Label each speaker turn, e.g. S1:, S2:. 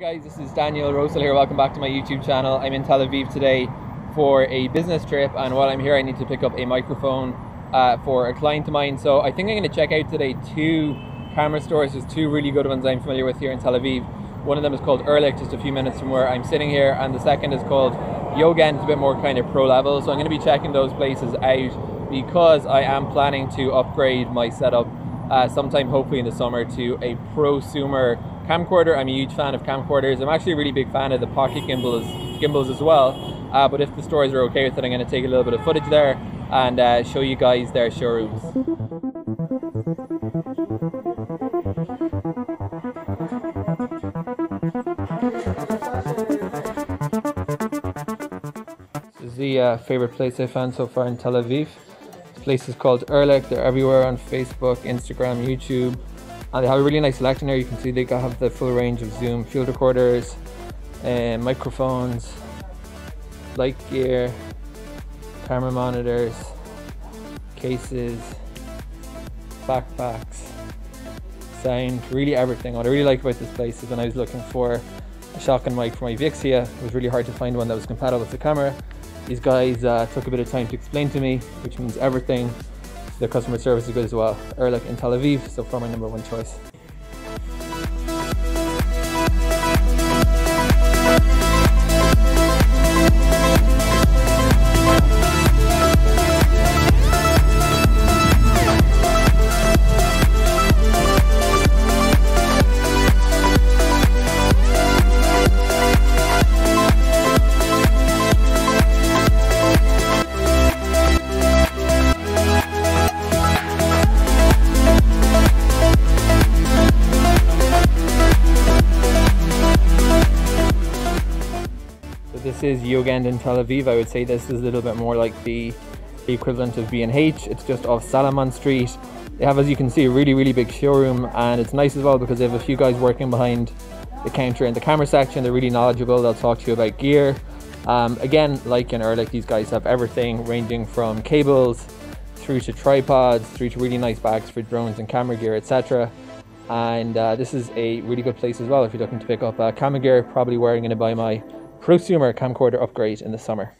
S1: guys, this is Daniel Rosehill here. Welcome back to my YouTube channel. I'm in Tel Aviv today for a business trip, and while I'm here, I need to pick up a microphone uh, for a client of mine. So I think I'm going to check out today two camera stores. There's two really good ones I'm familiar with here in Tel Aviv. One of them is called Erlich, just a few minutes from where I'm sitting here, and the second is called Yugend. It's a bit more kind of pro level. So I'm going to be checking those places out because I am planning to upgrade my setup uh, sometime hopefully in the summer to a prosumer camcorder. I'm a huge fan of camcorders. I'm actually a really big fan of the pocket gimbals, gimbals as well. Uh, but if the stores are okay with it, I'm going to take a little bit of footage there and uh, show you guys their showrooms. This is the uh, favorite place I found so far in Tel Aviv. This place is called Erlich. They're everywhere on Facebook, Instagram, YouTube. And they have a really nice selection here. You can see they have the full range of zoom field recorders, and microphones, light gear, camera monitors, cases, backpacks, sound, really everything. What I really like about this place is when I was looking for a shotgun mic for my Vixia, it was really hard to find one that was compatible with the camera. These guys uh, took a bit of time to explain to me, which means everything. The customer service is good as well. Erlich in Tel Aviv, so far my number one choice. This is Yugend in Tel Aviv. I would say this is a little bit more like the, the equivalent of B&H. It's just off Salamon Street. They have, as you can see, a really, really big showroom and it's nice as well because they have a few guys working behind the counter in the camera section. They're really knowledgeable. They'll talk to you about gear. Um, again, like in Erlich, these guys have everything ranging from cables through to tripods, through to really nice bags for drones and camera gear, etc. And uh, this is a really good place as well if you're looking to pick up uh, camera gear, probably where I'm going to buy my prosumer camcorder upgrade in the summer.